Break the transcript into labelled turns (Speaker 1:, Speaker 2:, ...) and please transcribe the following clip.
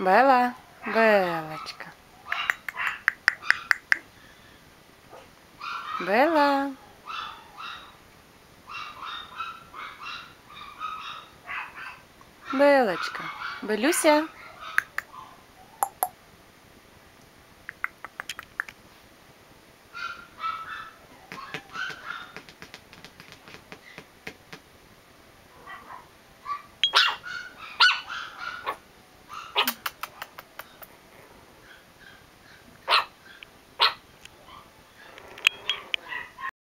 Speaker 1: Белла, Белочка. белла, Белочка. Белюся.